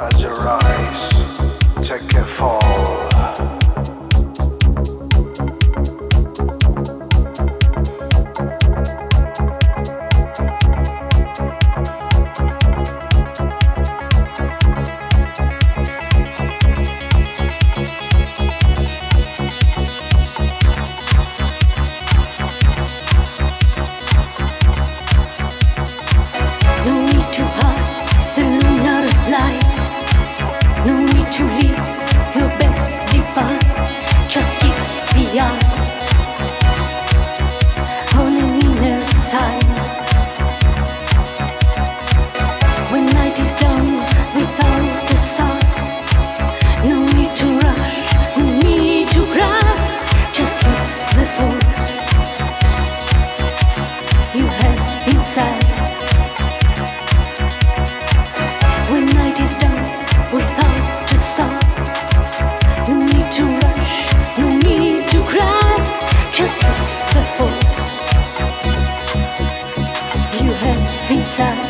as you rise. さ